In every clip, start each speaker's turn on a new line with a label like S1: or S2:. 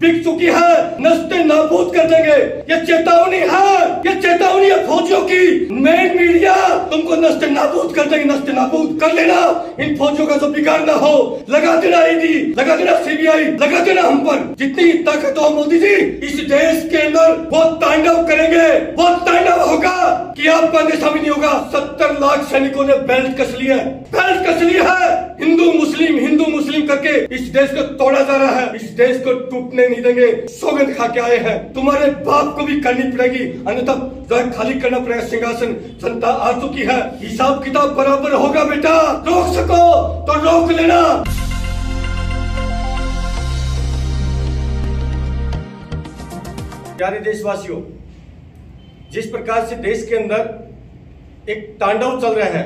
S1: बिक चुकी है, नस्ते नाबूद कर देंगे। ये चेतावनी है, ये चेतावनी है फौजियों की। मेन मीडिया तुमको नस्ते नाबूद कर देंगे, नस्ते नाबूद कर लेना। इन फौजियों का जो बिगाड़ ना हो। लगा देना ईडी लगा देना सीबीआई लगा देना हम पर। जितनी ताकत हो मोदी जी, इस देश के अंदर वो तांडव करेंगे वो तांडव होगा। कि आपका अंदेशा नहीं होगा। सत्तर लाख सैनिकों ने बेल्ट कस लिया है। बेल्ट कस लिया है। हिंदू, मुस्लिम हिंदू, मुस्लिम करके इस देश को तोड़ा जा रहा है। इस देश को टूटने नहीं देंगे। सौगंध खा के आए हैं। तुम्हारे बाप को भी करनी पड़ेगी। अन्यथा खाली करना पड़ेगा, सिंहासन। जनता आ चुकी है। हिसाब किताब बराबर होगा बेटा। रोक सको तो रोक लेना। प्यारे देशवासियों, जिस प्रकार से देश के अंदर एक तांडव चल रहा है,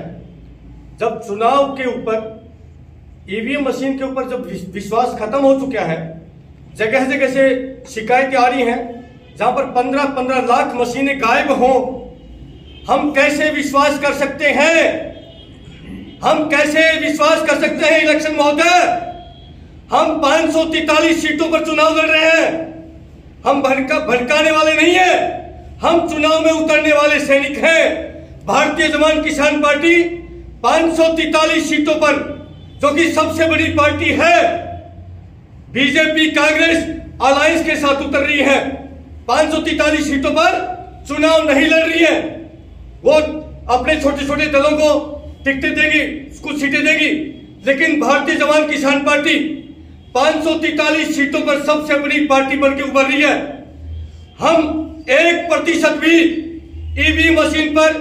S1: जब चुनाव के ऊपर ईवीएम मशीन के ऊपर जब विश्वास खत्म हो चुका है जगह जगह से शिकायतें आ रही हैं, जहाँ पर पंद्रह पंद्रह लाख मशीनें गायब हों, हम कैसे विश्वास कर सकते हैं? हम कैसे विश्वास कर सकते हैं, इलेक्शन महोदय? हम पाँच सीटों पर चुनाव लड़ रहे हैं। हम भड़का, भड़काने वाले नहीं है। हम चुनाव में उतरने वाले सैनिक हैं। भारतीय जवान किसान पार्टी पाँच सीटों पर जो कि सबसे बड़ी पार्टी है बीजेपी कांग्रेस अलायंस के साथ उतर रही है। पाँच सीटों पर चुनाव नहीं लड़ रही है। वो अपने छोटे छोटे दलों को टिकटें देगी, कुछ सीटें देगी। लेकिन भारतीय जवान किसान पार्टी पाँच सीटों पर सबसे बड़ी पार्टी बन के उभर रही है। हम एक प्रतिशत भी ईवीएम मशीन पर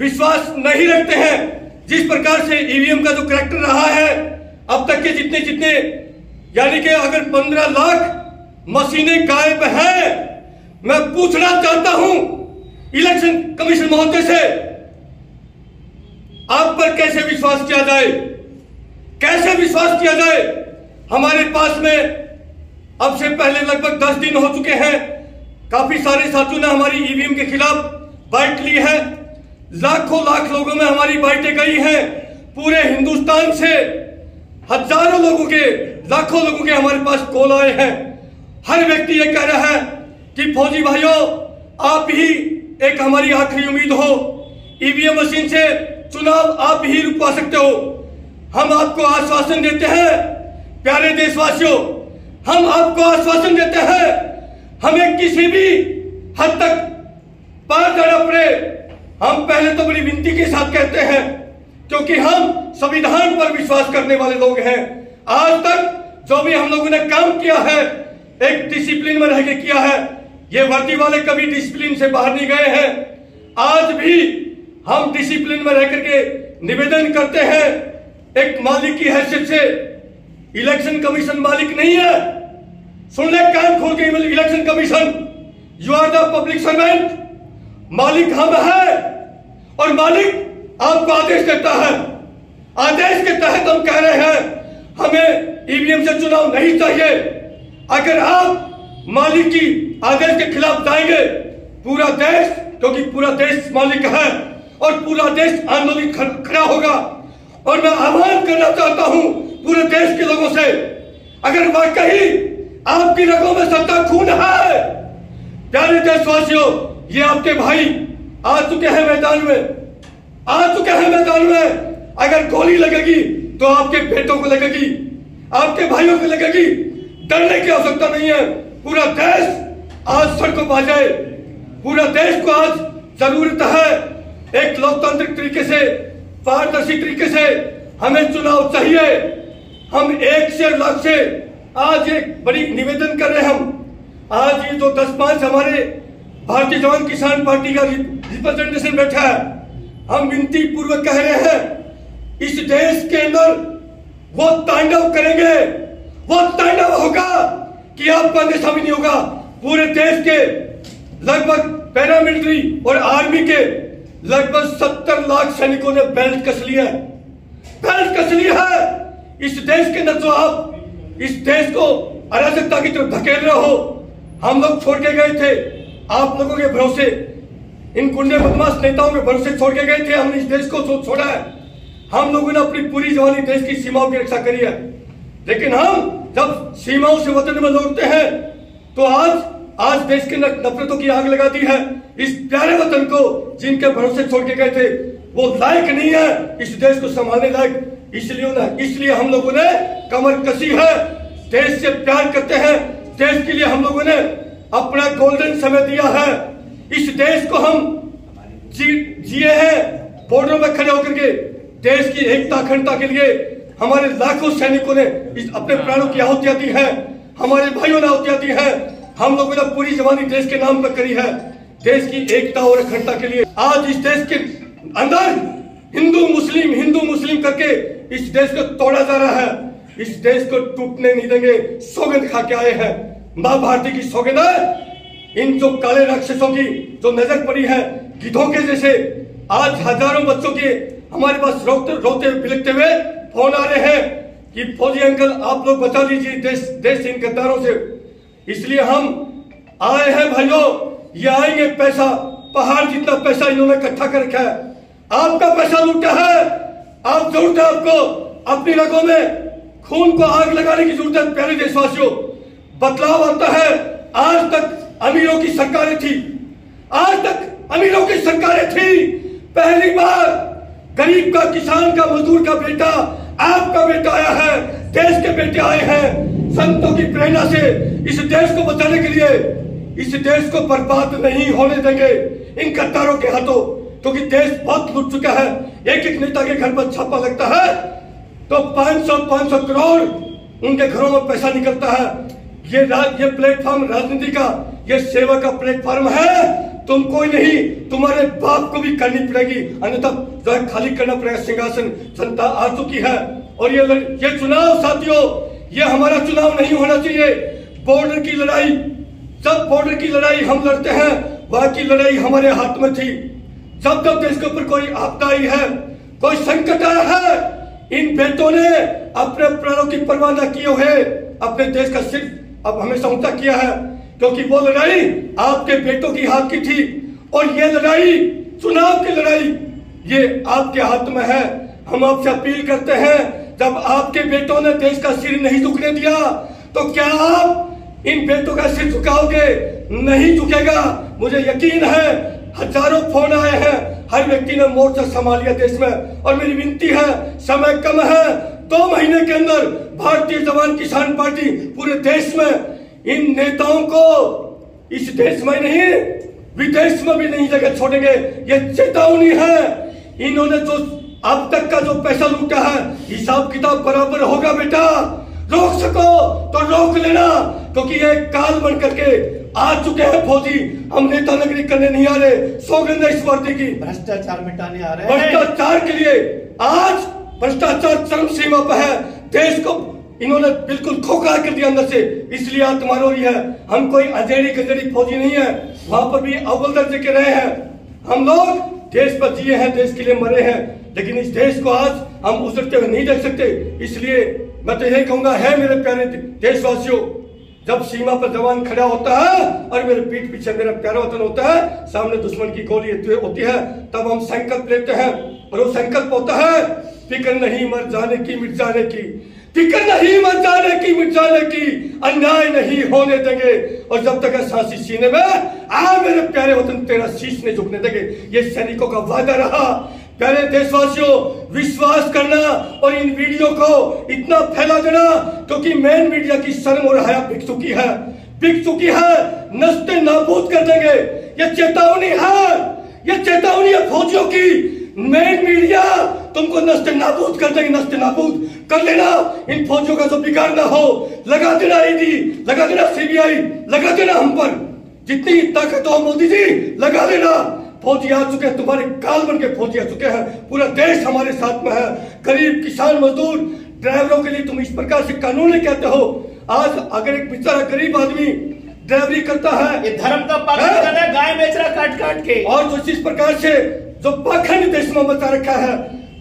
S1: विश्वास नहीं रखते हैं। जिस प्रकार से ईवीएम का जो करेक्टर रहा है, अब तक के जितने जितने, यानी कि अगर पंद्रह लाख मशीनें गायब हैं, मैं पूछना चाहता हूँ, इलेक्शन कमीशन महोदय से, आप पर कैसे विश्वास किया जाए? कैसे विश्वास किया जाए? हमारे पास में अब से पहले लगभग दस दिन हो चुके हैं। काफ़ी सारे साथियों ने हमारी ईवीएम के खिलाफ बाइट ली है। लाखों लाख लोगों में हमारी बाइटें गई हैं। पूरे हिंदुस्तान से हज़ारों लोगों के, लाखों लोगों के हमारे पास कॉल आए हैं। हर व्यक्ति ये कह रहा है कि फौजी भाइयों, आप ही एक हमारी आखिरी उम्मीद हो। ईवीएम मशीन से चुनाव आप ही रुकवा सकते हो। हम आपको आश्वासन देते हैं, प्यारे देशवासियों, हम आपको आश्वासन देते हैं, हमें किसी भी हद तक पार जाना हम पहले तो बड़ी विनती के साथ कहते हैं, क्योंकि हम संविधान पर विश्वास करने वाले लोग हैं। आज तक जो भी हम लोगों ने काम किया है, एक डिसिप्लिन में रह के किया है, ये वर्दी वाले कभी डिसिप्लिन से बाहर नहीं गए हैं। आज भी हम डिसिप्लिन में रह करके निवेदन करते हैं, एक मालिक की हैसियत से इलेक्शन कमीशन मालिक नहीं है। सुन ले, कान खोल के election commission you are the public servant मालिक हम है और मालिक आपको आदेश देता है। आदेश के तहत हम कह रहे हैं, हमें ईवीएम से चुनाव नहीं चाहिए। अगर आप मालिक की आदेश के खिलाफ जाएँगे, पूरा देश, क्योंकि पूरा देश मालिक है और पूरा देश आंदोलन खड़ा होगा। और मैं आह्वान करना चाहता हूँ पूरे देश के लोगों से, अगर वाकई आपकी रगों में सत्ता खून है, प्यारे देशवासियों ये आपके भाई आ चुके हैं मैदान में, आ चुके हैं मैदान में। अगर गोली लगेगी तो आपके बेटों को लगेगी, आपके भाइयों को लगेगी। डरने की आवश्यकता नहीं है। पूरा देश आज सड़कों पर आ जाए पूरा देश को आज ज़रूरत है एक लोकतांत्रिक तरीके से, पारदर्शी तरीके से हमें चुनाव चाहिए। हम एक से लाख से आज एक बड़ी निवेदन कर रहे हैं हम। आज ये जो दस पाँच हमारे भारतीय जवान किसान पार्टी का रिप्रेजेंटेशन बैठा है। हम विनती पूर्वक कह रहे हैं, इस देश के अंदर वो तांडव करेंगे, वो तांडव होगा कि आपका अंदेशा भी नहीं होगा। पूरे देश के लगभग पैरामिलिट्री और आर्मी के लगभग सत्तर लाख सैनिकों ने बेल्ट कस लिया है। बेल्ट कस लिया है। इस देश के अंदर जो आप इस देश को अराजकता की तरफ़ धकेल रहे हो। हम लोग छोड़ के गए थे। आप लोगों के भरोसे, इन गुंडे बदमाश नेताओं के भरोसे छोड़ के गए थे, हमने इस देश को छोड़ा है। हम लोगों ने अपनी पूरी जवानी देश की सीमाओं की रक्षा करी है। लेकिन हम, जब सीमाओं से वतन में लौटते हैं तो आज आज देश के नफरतों की आग लगा दी है। इस प्यारे वतन को, जिनके भरोसे छोड़ के गए थे, वो लायक नहीं है, इस देश को संभालने लायक। इसलिए ना इसलिए हम लोगों ने कमर कसी है। देश से प्यार करते हैं। देश के लिए हम लोगों ने अपना गोल्डन समय दिया है। इस देश को हम जी, जिए हैं। बॉर्डर में खड़े होकर के देश की एकता, अखंडता के लिए हमारे लाखों सैनिकों ने इस अपने प्राणों की आहुतियाँ दी है। हमारे भाइयों ने आहुतियाँ दी है। हम लोगों ने पूरी जवानी देश के नाम पर करी है। देश की एकता और अखंडता के लिए आज इस देश के अंदर हिंदू, मुस्लिम हिंदू, मुस्लिम करके इस देश को तोड़ा जा रहा है। इस देश को टूटने नहीं देंगे। सौगंध खा के आए हैं। माँ भारती की सौगंध है इन जो काले राक्षसों की जो नज़र पड़ी है गिधों के जैसे, आज हज़ारों बच्चों के हमारे पास रोते रोते बिलकते हुए फ़ोन आ रहे हैं कि फौजी अंकल, आप लोग बचा लीजिए देश देश इन गद्दारों से। इसलिए हम आए हैं भाइयों, ये आएँगे पैसा, पहाड़ जितना पैसा इन्होंने इकट्ठा कर रखा है। आपका पैसा लूटा है, आप ज़रूरत है आपको, अपनी रगों में खून को आग लगाने की ज़रूरत है, प्यारे देशवासियों। बदलाव आता है। आज तक अमीरों की सरकारें थी। आज तक अमीरों की सरकारें थी। पहली बार गरीब का, किसान का, मजदूर का बेटा आपका बेटा आया है। देश के बेटे आए हैं। संतों की प्रेरणा से इस देश को बचाने के लिए इस देश को बर्बाद नहीं होने देंगे। इन गद्दारों के हाथों, क्योंकि देश बहुत लुट चुका है। एक एक नेता के घर पर छापा लगता है तो 500 500 करोड़ उनके घरों में पैसा निकलता है। ये राज, ये प्लेटफॉर्म राजनीति का, ये सेवा का प्लेटफॉर्म है। तुम कोई नहीं, तुम्हारे बाप को भी करनी पड़ेगी। अन्यथा जो खाली करना पड़ेगा सिंहासन। जनता आ चुकी है। और ये ये चुनाव साथियों, ये हमारा चुनाव नहीं होना चाहिए। बॉर्डर की लड़ाई, जब बॉर्डर की लड़ाई हम लड़ते हैं, वहाँ की लड़ाई हमारे हाथ में थी। जब जब देश के ऊपर कोई आपदा आई है, कोई संकट आया है, इन बेटों ने अपने प्राणों की परवाह न किए हुए, अपने देश का सिर्फ़ अब हमेशा ऊँचा किया है, क्योंकि वो लड़ाई आपके बेटों की हाथ की थी, और ये लड़ाई, चुनाव की लड़ाई, ये आपके हाथ में है। हम आपसे अपील करते हैं, जब आपके बेटों ने देश का सिर नहीं झुकने दिया तो क्या आप इन बेटों का सिर झुकाओगे? नहीं झुकेगा। मुझे यकीन है, हज़ारों फ़ोन आए हैं, हर व्यक्ति ने मोर्चा संभाल लिया देश में, और मेरी विनती है, समय कम है दो महीने के अंदर भारतीय जवान किसान पार्टी पूरे देश में इन नेताओं को इस देश में नहीं विदेश में भी नहीं जगह छोड़ेंगे। ये चेतावनी है। इन्होंने जो अब तक का जो पैसा लूटा है हिसाब किताब बराबर होगा बेटा। रोक सको तो रोक लेना क्योंकि ये काल बन करके आ चुके हैं फौजी। हम नेता नगरी करने नहीं आ रहे सौगंध इस वर्दी की।
S2: भ्रष्टाचार मिटाने आ रहे हैं।
S1: भ्रष्टाचार के लिए आज भ्रष्टाचार चरम सीमा पर है। देश को इन्होंने बिल्कुल खोखला कर दिया अंदर से। इसलिए हो रही है हम कोई अजेड़ी गंजेड़ी फौजी नहीं है। वहाँ पर भी अव्वल दर्जे के रहे हैं। हम लोग देश पर जिए हैं, देश के लिए मरे हैं। लेकिन इस देश को आज हम उजड़ते हुए नहीं देख सकते। इसलिए मैं तो यही कहूँगा, है मेरे प्यारे देशवासियों, जब सीमा पर जवान खड़ा होता है और मेरे पीठ पीछे मेरा प्यारा वतन होता है, सामने दुश्मन की गोली होती है, तब हम संकल्प लेते हैं। और वो संकल्प होता है फ़िक्र नहीं मर जाने की, मिट जाने की। फ़िक्र नहीं मर जाने की, मिट जाने की। अन्याय नहीं होने देंगे। और जब तक सांसी सीने में, आ मेरे प्यारे वतन, तेरा शीश नहीं झुकने देंगे। ये सैनिकों का वादा रहा। प्यारे देशवासियों, विश्वास करना और इन वीडियो को इतना फैला देना, क्योंकि मेन मीडिया की शर्म और हया बिक चुकी है। बिक चुकी है। नस्ते नाबूद कर देंगे। ये चेतावनी है। ये चेतावनी है फौजियों की। मेन मीडिया तुमको नस्ते नाबूद कर देंगे नस्ते नाबूद। कर लेना। इन फौजियों का जो बिगाड़ ना हो। लगा देना ईडी लगा देना सीबीआई लगा देना हम पर। जितनी ताकत हो मोदी जी लगा देना। फौजी आ चुके हैं तुम्हारे काल बन के फौजी आ चुके हैं। पूरा देश हमारे साथ में है। गरीब किसान मजदूर ड्राइवरों के लिए तुम इस प्रकार से कानून कहते हो। आज अगर एक बेचारा गरीब आदमी ड्राइवरी करता है
S2: ये धर्म का पालन कर रहा है गाय बेच रहा काट काट के।
S1: और जो जिस प्रकार से जो पाखंड देश में बचा रखा है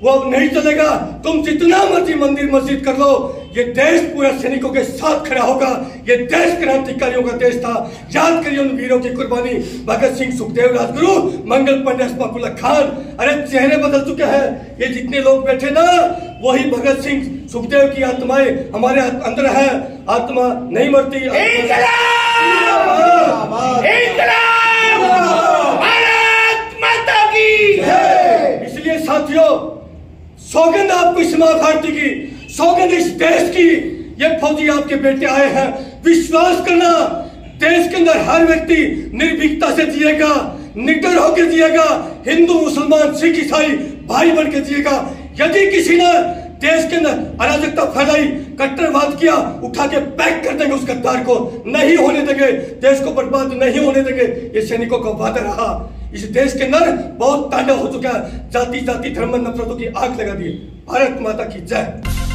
S1: वो अब नहीं चलेगा। तुम जितना मर्ज़ी मंदिर मस्जिद कर लो ये देश पूरा सैनिकों के साथ खड़ा होगा। ये देश क्रांतिकारियों का देश था। याद करिए उन वीरों की कुर्बानी। भगत सिंह सुखदेव राजगुरु मंगल पांडे अशफाकुल्ला खान। अरे चेहरे बदल चुके हैं। ये जितने लोग बैठे ना वही भगत सिंह सुखदेव की आत्माएँ हमारे अंदर है। आत्मा नहीं मरती।
S2: की इसलिए साथियों,
S1: सौगंध आपको इस माँ भारती की, सौगंध इस देश की, ये फौजी आपके बेटे आए हैं। विश्वास करना, देश के अंदर हर व्यक्ति निर्भीकता से जिएगा, निडर होकर जिएगा, हिंदू, मुसलमान, सिख, ईसाई, भाई बन के जिएगा। यदि किसी ने देश के अंदर अराजकता फैलाई, कट्टरवाद किया, उठा के पैक कर देंगे उस गद्दार को, नहीं होने देंगे, देश को बर्बाद नहीं होने देंगे, ये सैनिकों का वादा रहा। इस देश के अंदर बहुत तांडव हो चुका है। जाति जाति धर्म नफरतों की आग लगा दी। भारत माता की जय।